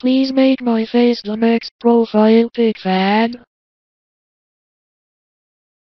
Please make my face the next profile pic fan.